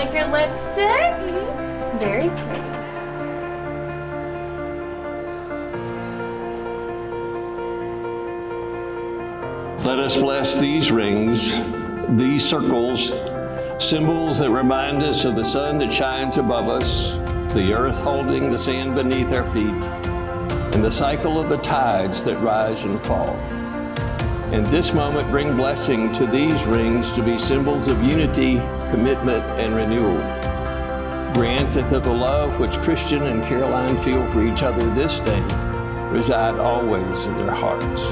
like your lipstick? Very pretty. Let us bless these rings, these circles, symbols that remind us of the sun that shines above us, the earth holding the sand beneath our feet, and the cycle of the tides that rise and fall. In this moment, bring blessing to these rings to be symbols of unity, commitment, and renewal. Grant that the love which Christian and Caroline feel for each other this day reside always in their hearts.